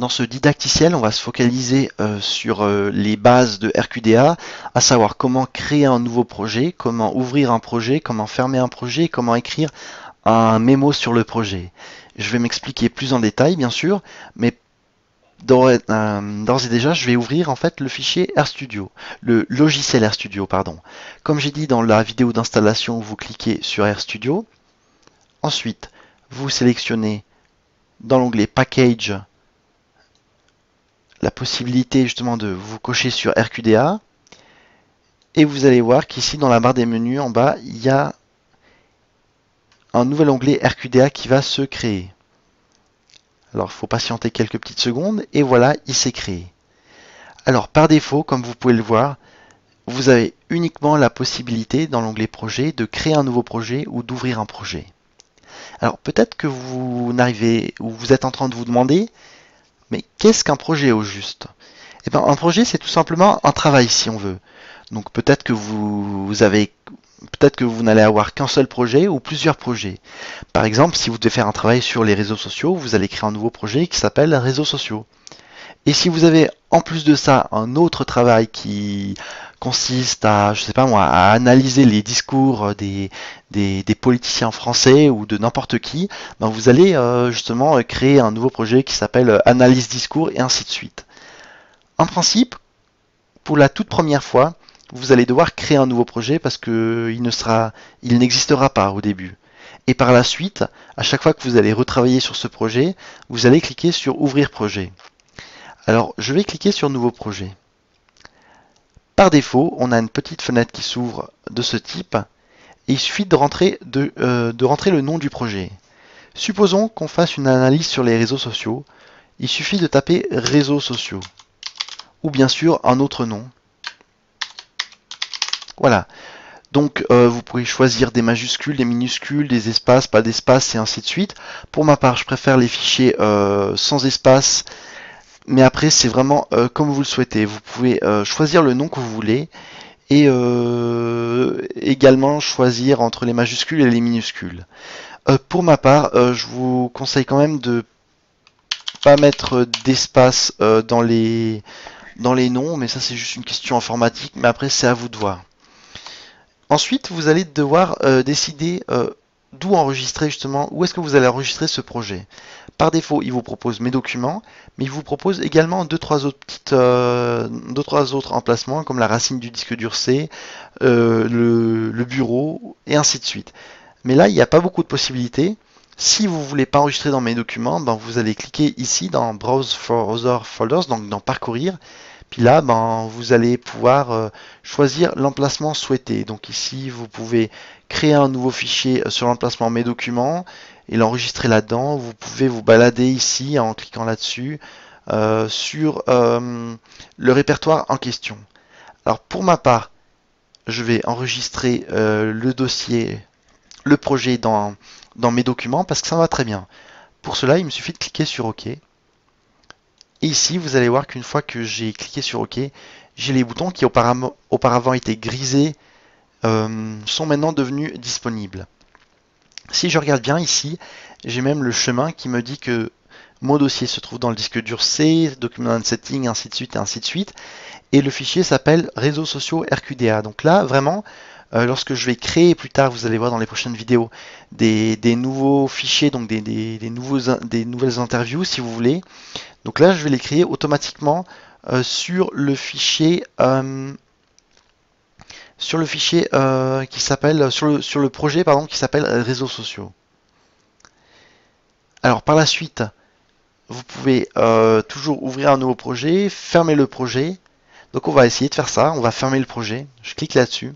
Dans ce didacticiel, on va se focaliser euh, sur euh, les bases de RQDA, à savoir comment créer un nouveau projet, comment ouvrir un projet, comment fermer un projet, comment écrire un mémo sur le projet. Je vais m'expliquer plus en détail, bien sûr, mais d'ores et déjà, je vais ouvrir en fait le fichier RStudio, le logiciel RStudio, pardon. Comme j'ai dit dans la vidéo d'installation, vous cliquez sur RStudio. Ensuite, vous sélectionnez dans l'onglet Package la possibilité justement de vous cocher sur RQDA. Et vous allez voir qu'ici dans la barre des menus en bas, il y a un nouvel onglet RQDA qui va se créer. Alors il faut patienter quelques petites secondes et voilà, il s'est créé. Alors par défaut, comme vous pouvez le voir, vous avez uniquement la possibilité dans l'onglet projet de créer un nouveau projet ou d'ouvrir un projet. Alors peut-être que vous n'arrivez ou vous êtes en train de vous demander mais qu'est-ce qu'un projet au juste? Eh bien, un projet, c'est tout simplement un travail, si on veut. Donc peut-être que vous, avez peut-être que vous n'allez avoir qu'un seul projet ou plusieurs projets. Par exemple, si vous devez faire un travail sur les réseaux sociaux, vous allez créer un nouveau projet qui s'appelle réseaux sociaux. Et si vous avez en plus de ça un autre travail qui consiste à, je sais pas moi, à analyser les discours des, des, politiciens français ou de n'importe qui, ben vous allez euh, justement créer un nouveau projet qui s'appelle euh, analyse discours et ainsi de suite. En principe, pour la toute première fois, vous allez devoir créer un nouveau projet parce que il ne sera, il n'existera pas au début. Et par la suite, à chaque fois que vous allez retravailler sur ce projet, vous allez cliquer sur ouvrir projet. Alors, je vais cliquer sur nouveau projet. Par défaut, on a une petite fenêtre qui s'ouvre de ce type et il suffit de rentrer, euh, de, rentrer le nom du projet. Supposons qu'on fasse une analyse sur les réseaux sociaux. Il suffit de taper réseaux sociaux ou bien sûr un autre nom. Voilà. Donc euh, vous pouvez choisir des majuscules, des minuscules, des espaces, pas d'espace et ainsi de suite. Pour ma part, je préfère les fichiers euh, sans espace mais après c'est vraiment euh, comme vous le souhaitez. Vous pouvez euh, choisir le nom que vous voulez et euh, également choisir entre les majuscules et les minuscules. pour ma part, je vous conseille quand même de pas mettre d'espace dans les dans les noms, mais ça c'est juste une question informatique, mais après c'est à vous de voir. Ensuite, vous allez devoir décider d'où enregistrer justement, où est-ce que vous allez enregistrer ce projet. Par défaut, il vous propose mes documents, mais il vous propose également euh, deux trois autres emplacements comme la racine du disque dur C, euh, le, bureau et ainsi de suite. Mais là, il n'y a pas beaucoup de possibilités. Si vous voulez pas enregistrer dans mes documents, ben, vous allez cliquer ici dans Browse for Other Folders, donc dans Parcourir, puis là, ben, vous allez pouvoir euh, choisir l'emplacement souhaité. Donc ici, vous pouvez créer un nouveau fichier euh, sur l'emplacement Mes documents et l'enregistrer là-dedans. Vous pouvez vous balader ici en cliquant là-dessus euh, sur le répertoire en question. Alors pour ma part, je vais enregistrer le dossier, le projet dans, dans mes documents parce que ça va très bien. Pour cela, il me suffit de cliquer sur OK. Et ici, vous allez voir qu'une fois que j'ai cliqué sur OK, j'ai les boutons qui auparavant, étaient grisés euh, sont maintenant devenus disponibles. Si je regarde bien ici, j'ai même le chemin qui me dit que mon dossier se trouve dans le disque dur C, document setting, ainsi de suite, et ainsi de suite. Et le fichier s'appelle réseaux sociaux RQDA. Donc là, vraiment, euh, lorsque je vais créer plus tard, vous allez voir dans les prochaines vidéos, des, nouveaux fichiers, donc des, nouvelles interviews, si vous voulez, donc là, je vais les créer automatiquement euh, sur le fichier euh, sur le fichier qui s'appelle sur le, sur le projet qui s'appelle réseaux sociaux. Alors par la suite, vous pouvez toujours ouvrir un nouveau projet, fermer le projet. Donc on va essayer de faire ça, on va fermer le projet. Je clique là-dessus.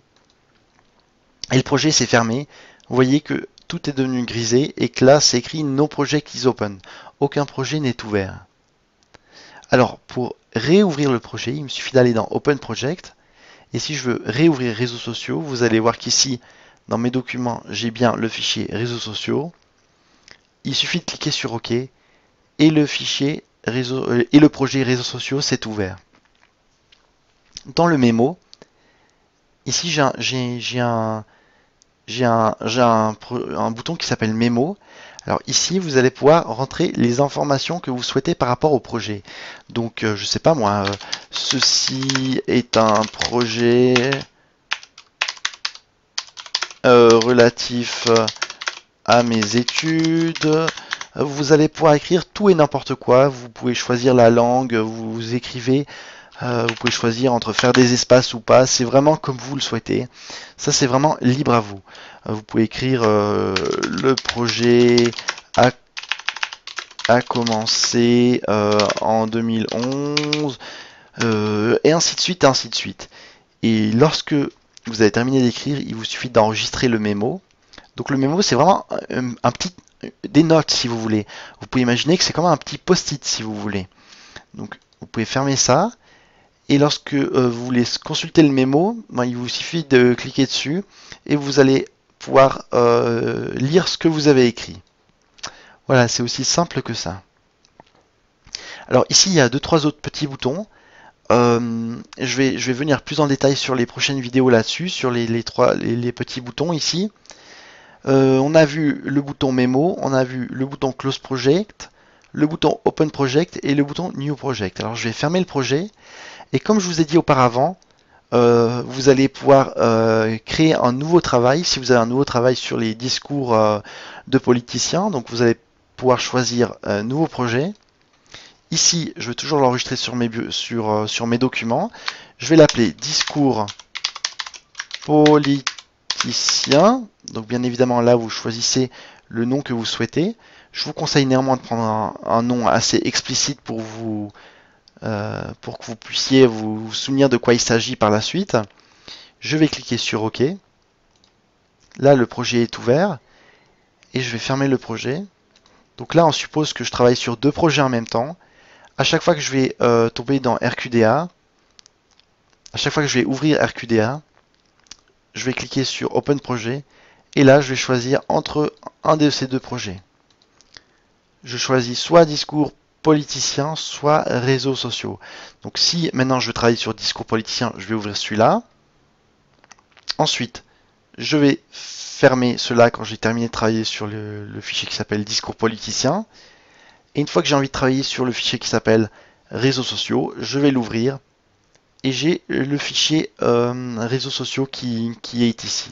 Et le projet s'est fermé. Vous voyez que tout est devenu grisé et que là c'est écrit No project is open. Aucun projet n'est ouvert. Alors, pour réouvrir le projet, il me suffit d'aller dans Open Project. Et si je veux réouvrir réseaux sociaux, vous allez voir qu'ici, dans mes documents, j'ai bien le fichier réseaux sociaux. Il suffit de cliquer sur OK et le fichier réseau, euh, et le projet réseaux sociaux s'est ouvert. Dans le mémo, ici j'ai un, un, un, bouton qui s'appelle mémo Alors ici, vous allez pouvoir rentrer les informations que vous souhaitez par rapport au projet. Donc, je je sais pas moi, ceci est un projet relatif à mes études. Vous allez pouvoir écrire tout et n'importe quoi. Vous pouvez choisir la langue, vous écrivez. Euh, vous pouvez choisir entre faire des espaces ou pas. C'est vraiment comme vous le souhaitez. Ça, c'est vraiment libre à vous. Euh, vous pouvez écrire euh, le projet a, a commencé en 2011 et ainsi de suite, ainsi de suite. Et lorsque vous avez terminé d'écrire, il vous suffit d'enregistrer le mémo. Donc le mémo, c'est vraiment un, petit, des notes si vous voulez. Vous pouvez imaginer que c'est comme un petit post-it si vous voulez. Donc vous pouvez fermer ça. Et lorsque euh, vous voulez consulter le mémo, ben, il vous suffit de cliquer dessus et vous allez pouvoir euh, lire ce que vous avez écrit. Voilà, c'est aussi simple que ça. Alors ici, il y a deux trois autres petits boutons. Euh, je, vais, venir plus en détail sur les prochaines vidéos là-dessus, sur les, petits boutons ici. On a vu le bouton mémo, on a vu le bouton close project, le bouton open project et le bouton new project. Alors je vais fermer le projet et comme je vous ai dit auparavant, euh, vous allez pouvoir euh, créer un nouveau travail si vous avez un nouveau travail sur les discours de politiciens. Donc vous allez pouvoir choisir nouveau projet. Ici, je vais toujours l'enregistrer sur mes, documents. Je vais l'appeler discours politique donc bien évidemment là vous choisissez le nom que vous souhaitez. Je vous conseille néanmoins de prendre un, nom assez explicite pour vous euh, pour que vous puissiez vous souvenir de quoi il s'agit par la suite. Je vais cliquer sur OK. Là le projet est ouvert et je vais fermer le projet. Donc là on suppose que je travaille sur deux projets en même temps. À chaque fois que je vais euh, tomber dans RQDA, à chaque fois que je vais ouvrir RQDA, je vais cliquer sur Open Projet et là je vais choisir entre un de ces deux projets. Je choisis soit discours politicien, soit réseaux sociaux. Donc si maintenant je veux travailler sur discours politicien, je vais ouvrir celui-là. Ensuite, je vais fermer cela quand j'ai terminé de travailler sur le, le fichier qui s'appelle discours politicien. Et une fois que j'ai envie de travailler sur le fichier qui s'appelle réseaux sociaux, je vais l'ouvrir et j'ai le fichier euh, réseaux sociaux qui, est ici.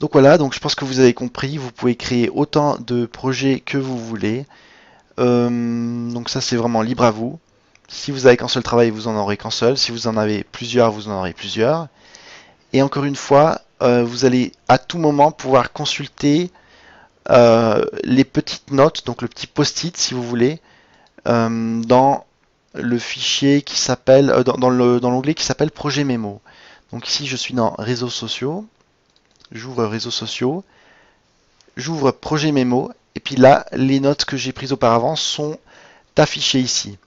Donc voilà, donc je pense que vous avez compris, vous pouvez créer autant de projets que vous voulez. Euh, donc ça c'est vraiment libre à vous. Si vous avez qu'un seul travail, vous en aurez qu'un seul. Si vous en avez plusieurs, vous en aurez plusieurs. Et encore une fois, euh, vous allez à tout moment pouvoir consulter les petites notes, donc le petit post-it si vous voulez, dans le fichier qui s'appelle euh, dans, l'onglet qui s'appelle projet mémo. Donc ici je suis dans réseaux sociaux, j'ouvre réseaux sociaux, j'ouvre projet mémo et puis là les notes que j'ai prises auparavant sont affichées ici.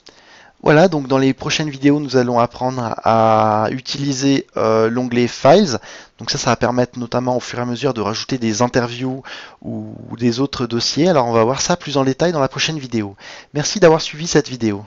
Voilà, donc dans les prochaines vidéos, nous allons apprendre à utiliser euh, l'onglet Files. Donc ça, ça va permettre notamment au fur et à mesure de rajouter des interviews ou des autres dossiers. Alors on va voir ça plus en détail dans la prochaine vidéo. Merci d'avoir suivi cette vidéo.